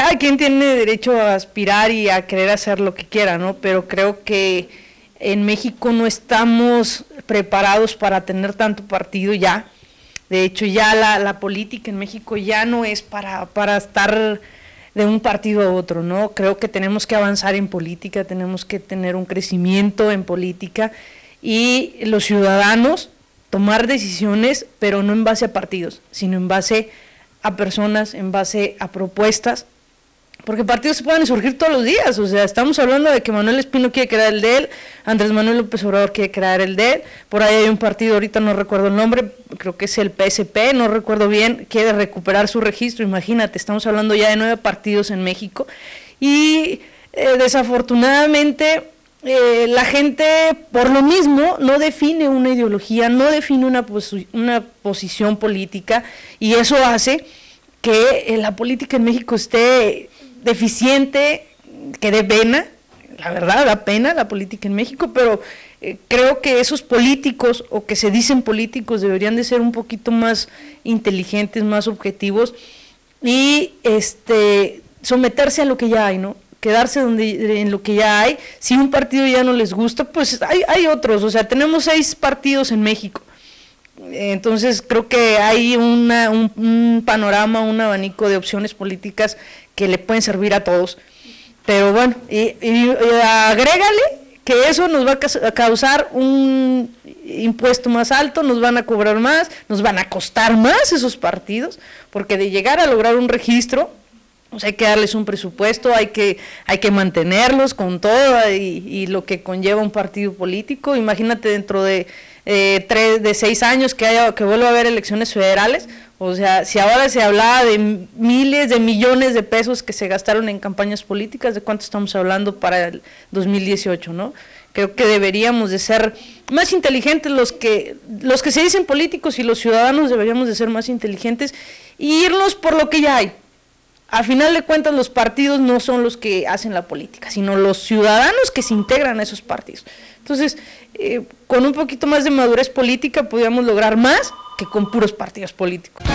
cada quien tiene derecho a aspirar y a querer hacer lo que quiera, ¿no? Pero creo que en México no estamos preparados para tener tanto partido ya. De hecho, ya la, política en México ya no es para, para estar de un partido a otro, ¿no? Creo que tenemos que avanzar en política, tenemos que tener un crecimiento en política y los ciudadanos tomar decisiones, pero no en base a partidos, sino en base a personas, en base a propuestas, porque partidos se pueden surgir todos los días, o sea, estamos hablando de que Manuel Espino quiere crear el de él, Andrés Manuel López Obrador quiere crear el de él, por ahí hay un partido, ahorita no recuerdo el nombre, creo que es el PSP, no recuerdo bien, quiere recuperar su registro, imagínate, estamos hablando ya de nueve partidos en México, y eh, desafortunadamente eh, la gente por lo mismo no define una ideología, no define una, una posición política y eso hace que eh, la política en México esté deficiente, que dé pena, la verdad da pena la política en México, pero eh, creo que esos políticos o que se dicen políticos deberían de ser un poquito más inteligentes, más objetivos y este someterse a lo que ya hay, ¿no? quedarse donde, en lo que ya hay. Si un partido ya no les gusta, pues hay, hay otros. O sea, tenemos seis partidos en México. Entonces creo que hay una, un, panorama, un abanico de opciones políticas que le pueden servir a todos. Pero bueno, y, agrégale que eso nos va a causar un impuesto más alto, nos van a cobrar más, nos van a costar más esos partidos, porque de llegar a lograr un registro, pues hay que darles un presupuesto, hay que, hay que mantenerlos con todo y, lo que conlleva un partido político. Imagínate dentro de eh, tres, de seis años que haya, que vuelva a haber elecciones federales. O sea, si ahora se hablaba de miles de millones de pesos que se gastaron en campañas políticas, ¿de cuánto estamos hablando para el 2018, no? Creo que deberíamos de ser más inteligentes los que los que se dicen políticos y los ciudadanos deberíamos de ser más inteligentes y irnos por lo que ya hay a final de cuentas los partidos no son los que hacen la política, sino los ciudadanos que se integran a esos partidos. Entonces, eh, con un poquito más de madurez política podríamos lograr más que con puros partidos políticos.